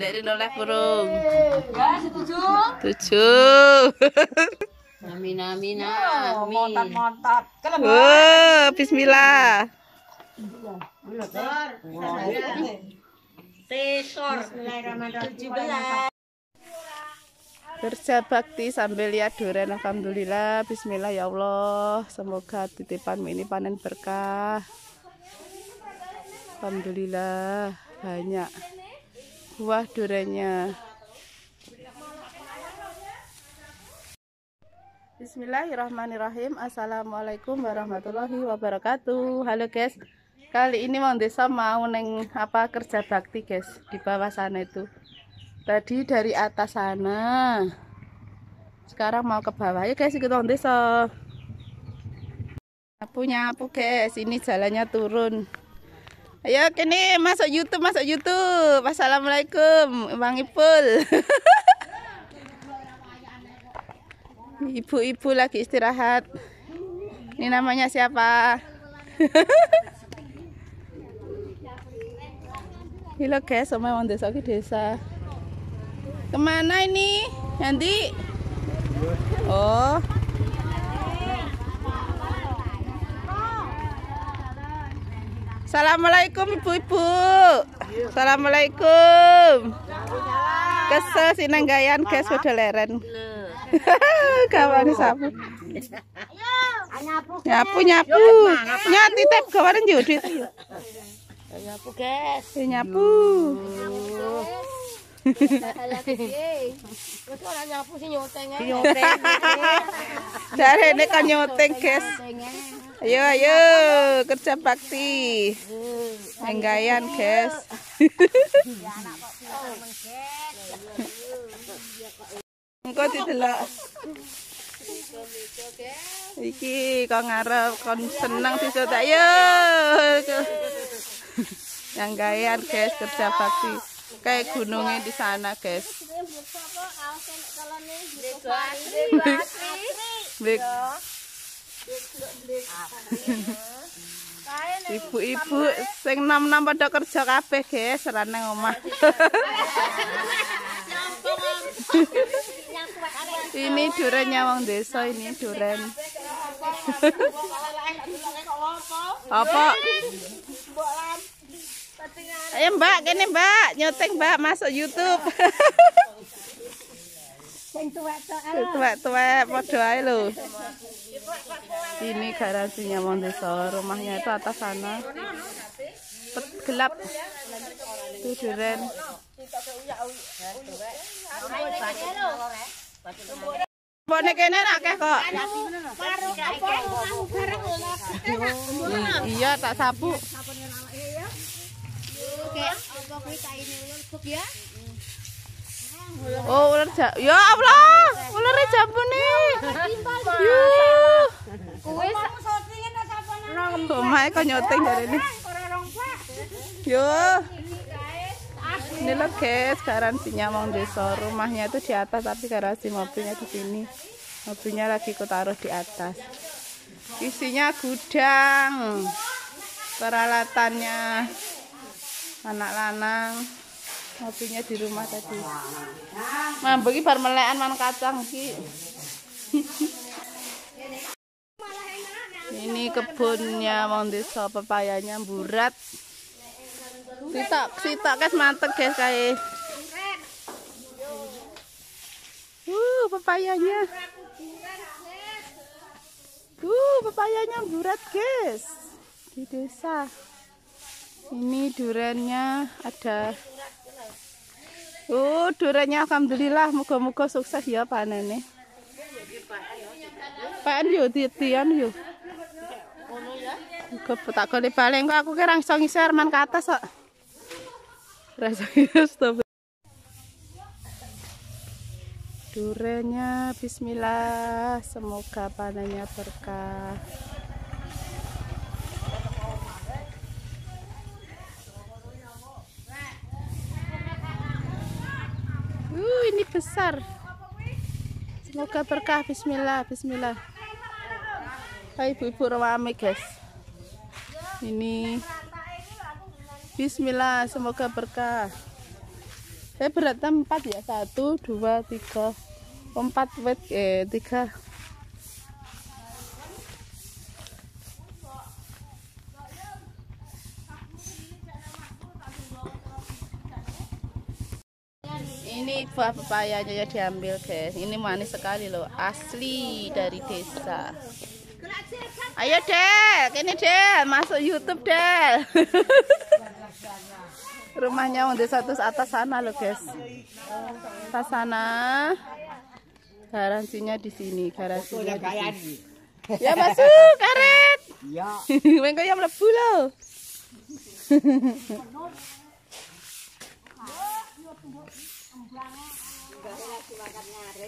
Dari nolak burung. Ya, setuju. Tujuh. Amin amin Oh, amin. montat-montat. Kelem. Oh, bismillah. Tesor. Bismillahirrahmanirrahim. Kerja bakti sambil lihat durian Alhamdulillah Bismillah ya Allah Semoga titipanmu ini panen berkah Alhamdulillah Banyak Buah duriannya. Bismillahirrahmanirrahim. Assalamualaikum warahmatullahi wabarakatuh. Halo guys. Kali ini mau desa mau neng apa kerja bakti guys Di bawah sana itu. Tadi dari atas sana. Sekarang mau ke bawah. Ya guys ikut orang desa. Nyapu nyapu guys. Ini jalannya turun ayo kini masuk YouTube masuk YouTube assalamualaikum bang Ipul ibu-ibu lagi istirahat ini namanya siapa Halo guys, sama orang desa ke desa. Ke mana ini? Nanti? Oh. Assalamualaikum ibu-ibu. Assalamualaikum. Kesel sinenggayan guys udah leren. Kawan sapu. Nyapu nyapu. Nyati tep kawan judit. Nyapu guys. Ya, Nyapu. Dari ini kan nyoteng guys. Ayo ayo kerja bakti. Enggayan guys. Engko didelok. Iki kok ngarep kon seneng disut ayo. Yang gayan guys kerja bakti. Kayak gunungnya di sana guys. Ibu-ibu sing nom-nom pada kerja kabeh guys, ora nang omah. ini durennya wong desa ini duren. Apa? Ayo Mbak, kene Mbak, nyoteng Mbak masuk YouTube. Tuwek-tuwek padha ae lho. Ini garasinya wong desa, rumahnya itu atas sana. Pet- gelap. Itu duren. Mbokne kene akeh kok. Iya, tak sapu. Oh, ular ja Ya Allah, ular nih. Yuh. Omae kok nyoteng dari ini. Yo. Ini loh guys, garansinya Mang Desa. Rumahnya itu di atas tapi garasi mobilnya di sini. Mobilnya lagi ku taruh di atas. Isinya gudang. Peralatannya anak lanang. Mobilnya di rumah tadi. Mambek iki bar melekan man kacang iki. Ini kebunnya Mang Desa pepayanya burat. Sitak, sitak guys mantep guys kayak. Uh, pepayanya. Uh, pepayanya burat guys. Di desa. Ini durennya ada. Uh, durennya alhamdulillah moga-moga sukses ya panennya. Pan yo titian yo. Muga tak gole balen kok aku kira iso ngisor man ke atas kok. Rasa stop. Durenya bismillah, semoga panennya berkah. Uh, ini besar. Semoga berkah bismillah, bismillah. Hai ibu-ibu rame guys. Ini Bismillah, semoga berkah. saya beratnya empat ya satu dua tiga empat wet eh tiga ini buah pepayanya ya diambil guys. Ini manis sekali loh. Asli dari desa. Ayo Del ini Del masuk YouTube Del rumahnya di satu atas sana loh guys. Atas sana. Garansinya di sini. Garansinya di sini. Ya masuk karet. Ya. Mengko ya mlebu lho.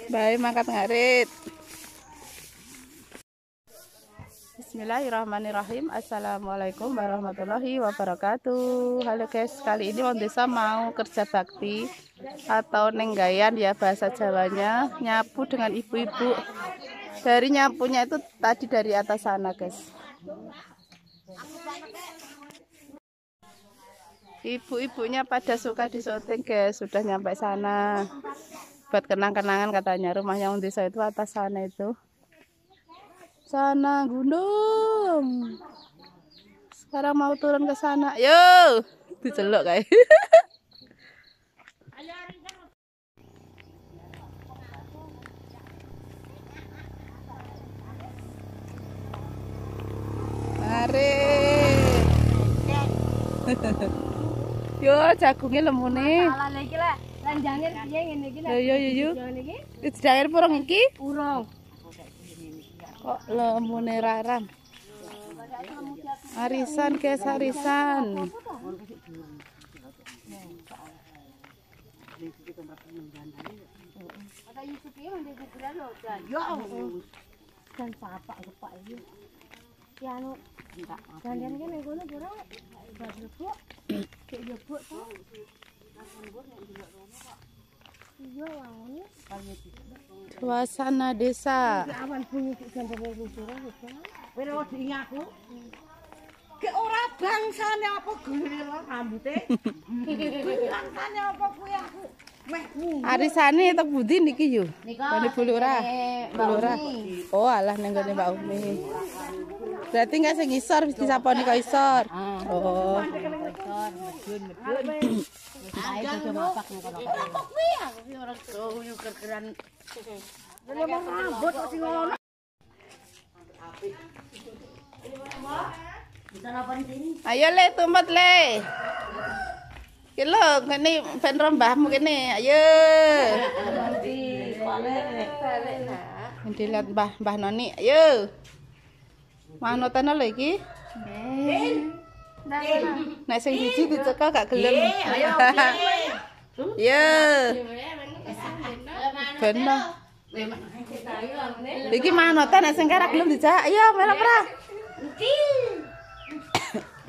Baik mangkat ngarit. Bismillahirrahmanirrahim. Assalamualaikum warahmatullahi wabarakatuh. Halo guys, kali ini Wong Desa mau kerja bakti Atau nenggayan ya bahasa Jawanya. Nyapu dengan ibu-ibu. Dari nyapunya itu tadi dari atas sana guys Ibu-ibunya pada suka disyuting guys, sudah nyampe sana. Buat kenang-kenangan katanya rumahnya Desa itu atas sana itu. Sana gunung. Sekarang mau turun ke sana. Yo, diceluk kayak. Mari. Yo jagungnya lemune. Ala lagi lah. Lanjangan piye ngene iki Yo yo yo yo. Iki purung iki kok lemune raram. Arisan guys, arisan. Kata Yusuf iki mendhe kuburan lho, Dan. Ya Dan papa kepak iki. Ya anu Gantian kene kono pura bab lebok. Kek lebok to. Iya wangun. Suasana desa. Awan bunyi ora aku. Ke ora bangsane apa gere rambute? Bangsane apa kuwi aku? Meh Arisane tek budi niki yo. Bani bulura. Bulura. Oh, alah nang gone Mbak Umi. Berarti enggak sing isor wis disaponi kok isor. Oh. Ayo le tumpet le. Ki lho ben rombahmu kene. Ayo. Nanti lihat Mbah Mbah Noni. Ayo. Mano tenan lho iki? Ben. Nek sing siji dicekel gak gelem. Ayo. Yo. Ayo Iki mano nek sing kara gelem dijak. Ayo melok pra. Entil.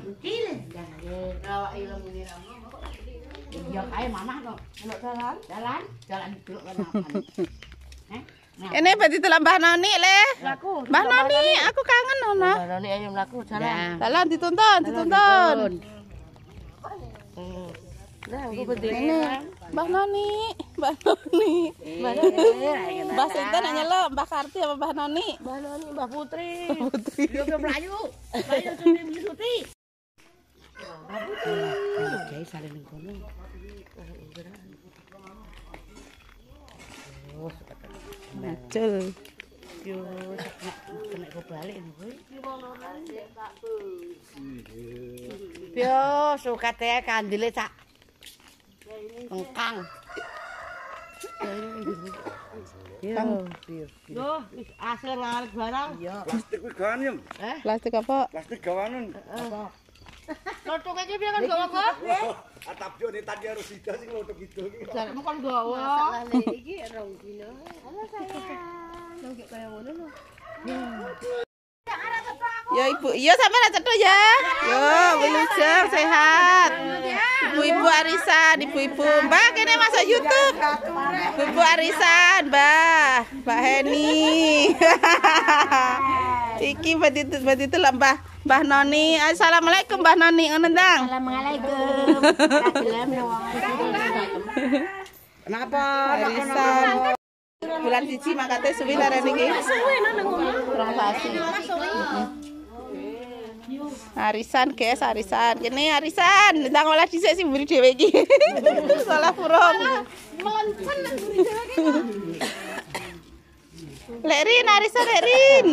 Entil. ora. Ya kaya mamah kok, jalan, jalan, jalan duduk kan apa nih. Ini berarti tulang Mbah Noni le. Mbah Noni, aku kangen Nona. Noni ayo mlaku jalan. Jalan dituntun, dituntun. Nah, aku berdiri. Ini Mbah Noni, Mbah Noni. Mbah Sinten nanya lo, Mbah Karti apa Mbah Noni? Mbak Noni, Mbak Putri. Putri. Yo ke Melayu. Melayu sini beli suti. Oke, saling ning kono. Ngecel. Yo nek kok balik Yo suka teh kandile cak. Engkang. Kang. Yo asal lalek barang. Iya. Plastik kuwi gawan yo. Eh? Plastik apa? Plastik gawanan. Apa? Kartu kayak piye kan gak apa-apa. Atap yo tadi harus sida sing lotok itu iki. Jaremu kan gawa. iki rong kilo. Halo sayang. Lho kaya kaya ngono lho. Ya ibu, iya sampe lah cedok ya. Yo, wilujeng sehat. Ibu-ibu arisan, ibu-ibu. Mbak kene masuk YouTube. Ibu arisan, Mbah. Mbak Heni. Iki itu berarti itu lah Mbah Mbah Noni. Assalamualaikum Mbah Noni. Ngono ndang. Assalamualaikum. Kenapa? Arisan. Bulan siji makate suwi leren iki. Rong sasi. Arisan guys, arisan. Kene arisan. Ndang oleh dhisik sing mburi dhewe iki. Salah purung. Lerin, arisan Lerin.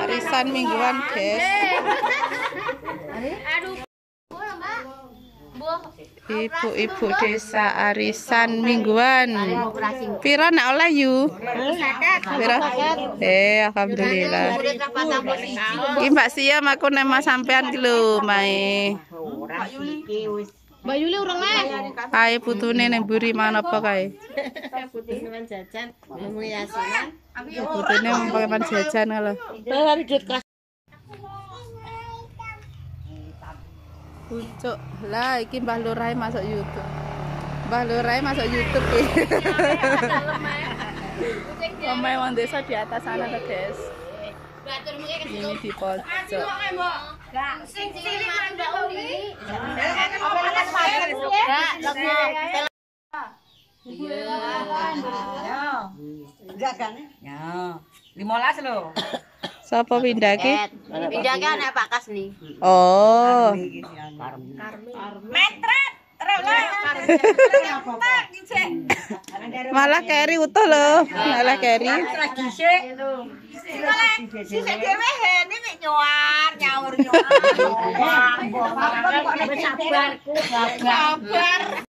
Arisan mingguan, guys. Ibu-ibu desa arisan mingguan. Pira nak oleh yu? Pira? Eh, alhamdulillah. Iki Mbak Siam aku nema sampean ki lho, Mae. Mbak Yuli urung meh. Kae putune ning mburi manapa kae? Teman jajan ngomong yasinan. Putune mung jajan lho. Pucuk. Lah iki Mbah Lurae masuk YouTube. Mbah Lurae masuk YouTube iki. Omae wong desa di atas sana tuh, guys. Ini di pojok. Sing cilik man Mbak Uli. Ya. 15 lho. Sapa pindah ki? Pindah ke anak Pak Kas nih. Oh. Metret. Malah keri utuh loh. Malah keri. Dhisik. Sisik dhewe hene mek nyuar, nyaur nyuar. Sabar. Sabar.